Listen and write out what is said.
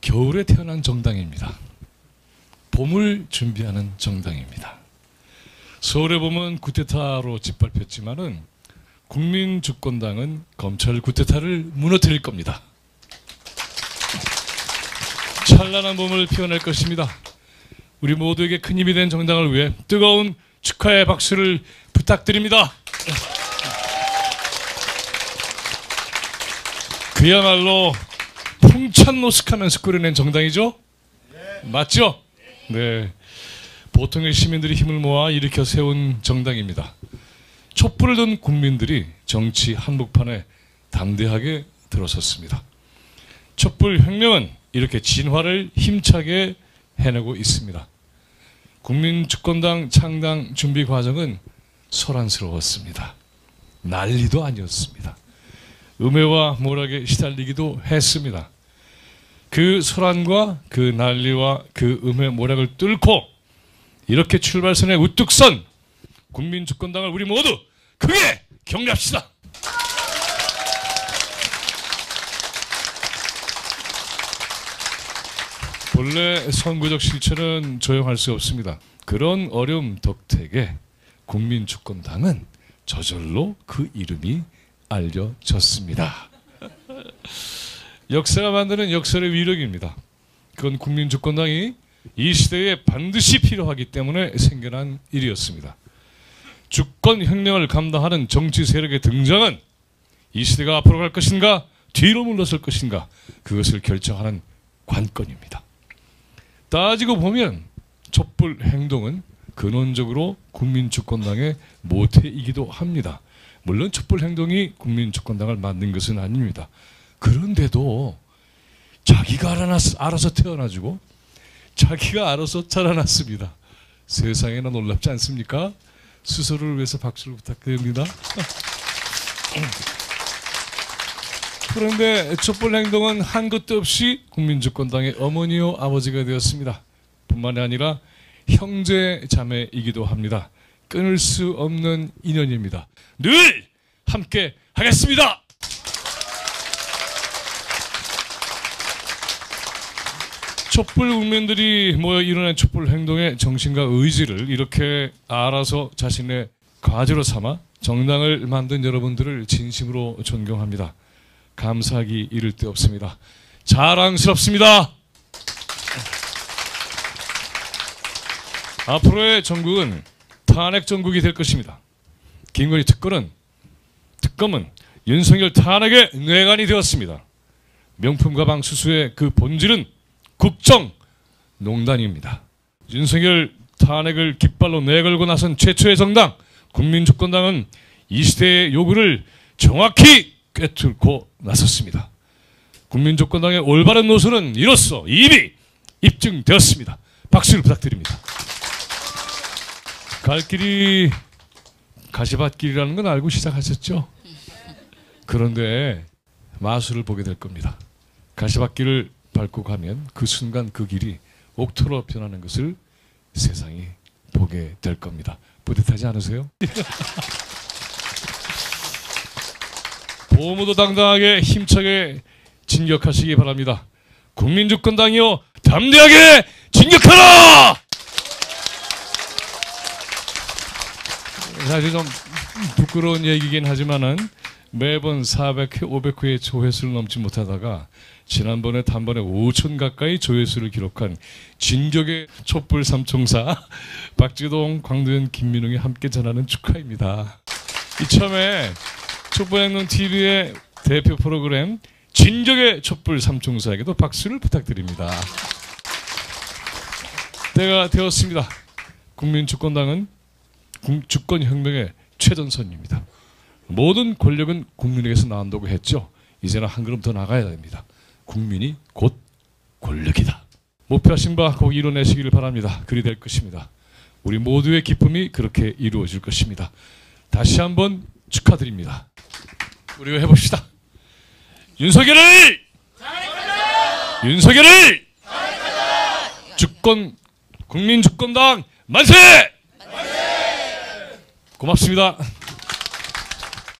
겨울에 태어난 정당입니다. 봄을 준비하는 정당입니다. 서울에 보면 구테타로 짓밟혔지만은 국민주권당은 검찰 구테타를 무너뜨릴 겁니다. 찬란한 봄을 피워낼 것입니다. 우리 모두에게 큰 힘이 된 정당을 위해 뜨거운 축하의 박수를 부탁드립니다. 그야말로 풍찬노숙하면서 꾸려낸 정당이죠? 맞죠? 네. 보통의 시민들이 힘을 모아 일으켜 세운 정당입니다. 촛불을 든 국민들이 정치 한복판에 담대하게 들어섰습니다. 촛불 혁명은 이렇게 진화를 힘차게 해내고 있습니다. 국민주권당 창당 준비 과정은 소란스러웠습니다. 난리도 아니었습니다. 음해와 모락에 시달리기도 했습니다. 그 소란과 그 난리와 그 음해 모락을 뚫고 이렇게 출발선에 우뚝 선 국민주권당을 우리 모두 크게 격려합시다. 본래 선구적 실체는 조용할 수 없습니다. 그런 어려움 덕택에 국민주권당은 저절로 그 이름이 알려졌습니다. 역사가 만드는 역설의 위력입니다. 그건 국민주권당이 이 시대에 반드시 필요하기 때문에 생겨난 일이었습니다. 주권 혁명을 감당하는 정치 세력의 등장은 이 시대가 앞으로 갈 것인가 뒤로 물러설 것인가 그것을 결정하는 관건입니다. 따지고 보면 촛불 행동은 근원적으로 국민주권당의 모태이기도 합니다. 물론 촛불 행동이 국민주권당을 만든 것은 아닙니다. 그런데도 자기가 알아서, 알아서 태어나주고 자기가 알아서 자라났습니다. 세상에나 놀랍지 않습니까? 스스로를 위해서 박수를 부탁드립니다. 그런데 촛불 행동은 한 것도 없이 국민주권당의 어머니요 아버지가 되었습니다. 뿐만이 아니라 형제 자매이기도 합니다. 끊을 수 없는 인연입니다. 늘 함께 하겠습니다. 촛불 국민들이 모여 일어난 촛불 행동의 정신과 의지를 이렇게 알아서 자신의 과제로 삼아 정당을 만든 여러분들을 진심으로 존경합니다. 감사하기 이를 데 없습니다. 자랑스럽습니다. 앞으로의 전국은 탄핵 전국이 될 것입니다. 김건희 특검은 특검은 윤석열 탄핵의 뇌관이 되었습니다. 명품 가방 수수의 그 본질은 국정 농단입니다. 윤석열 탄핵을 깃발로 내걸고 나선 최초의 정당 국민주권당은 이 시대의 요구를 정확히 꿰뚫고 나섰습니다. 국민주권당의 올바른 노선은 이로써 이미 입증되었습니다. 박수를 부탁드립니다. 갈 길이 가시밭길이라는 건 알고 시작하셨죠? 그런데 마술을 보게 될 겁니다. 가시밭길을 밟고 가면 그 순간 그 길이 옥토로 변하는 것을 세상이 보게 될 겁니다. 뿌듯하지 않으세요? 보무도 당당하게 힘차게 진격하시기 바랍니다. 국민주권당이요 담대하게 진격하라! 사실 좀 부끄러운 얘기긴 하지만은 매번 400회, 500회의 조회수를 넘지 못하다가 지난번에 단번에 5천 가까이 조회수를 기록한 진격의 촛불 삼총사 박지동, 광도현, 김민웅이 함께 전하는 축하입니다. 이참에 촛불행동 TV의 대표 프로그램 진격의 촛불 삼총사에게도 박수를 부탁드립니다. 때가 되었습니다. 국민주권당은 주권혁명의 최전선입니다. 모든 권력은 국민에게서 나온다고 했죠. 이제는 한 걸음 더 나가야 됩니다. 국민이 곧 권력이다. 목표하신 바 꼭 이뤄내시기를 바랍니다. 그리 될 것입니다. 우리 모두의 기쁨이 그렇게 이루어질 것입니다. 다시 한번 축하드립니다. 우리 해봅시다. 윤석열을! 윤석열을! 주권, 국민주권당 만세! 고맙습니다.